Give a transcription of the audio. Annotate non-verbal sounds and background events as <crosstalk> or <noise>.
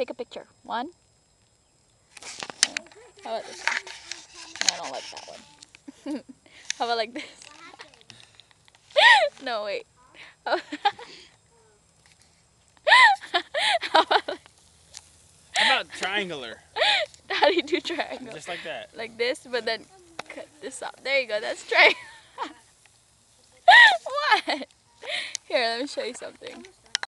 take a picture. One. How about this one? I don't like that one. <laughs> How about like this? <laughs> no, wait. <laughs> How about How about triangular? how do you do triangle? Just like that. Like this, but then cut this off. There you go. That's triangle. what? Here, let me show you something.